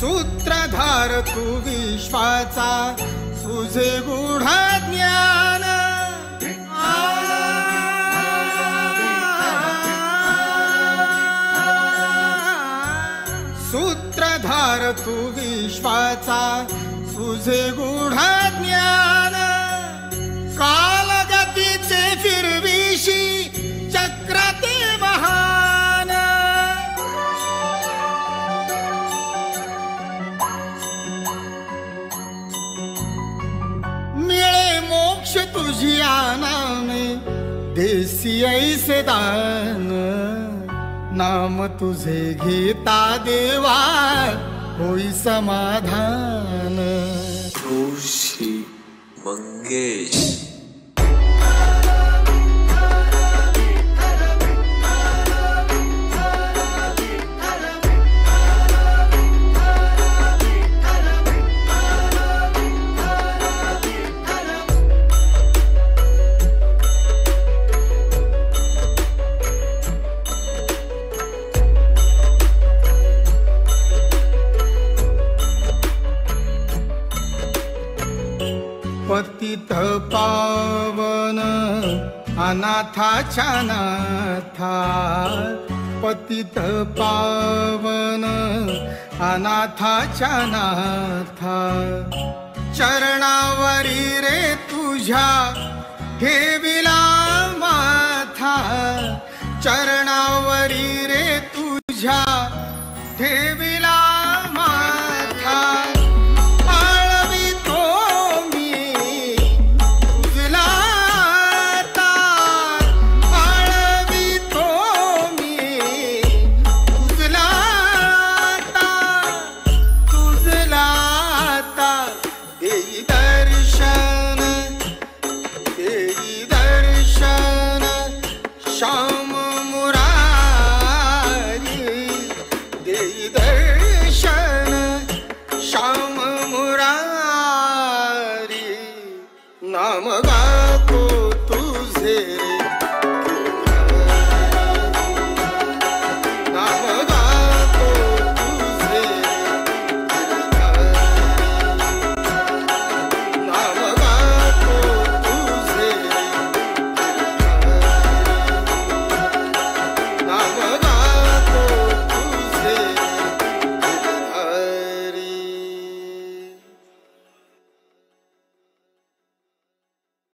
सूत्रधार तू विश्वाचा तुझे गुढ ज्ञान. सूत्रधार तू विश्वाचा तुझे गुढ ज्ञान. मोक्ष तुझी आनामे देसी ऐसे दान। नाम तुझे घेता देवा होई समाधान। ऋषी मंगेश। पतित पावन अनाथाच्या नाथा पतित पावन अनाथाच्या नाथा चरणावरी रे तुझ्या ठेविला माथा. चरणावरी रे तुझ्या ठेवी 那么 mở.